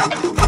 Ha ha ha!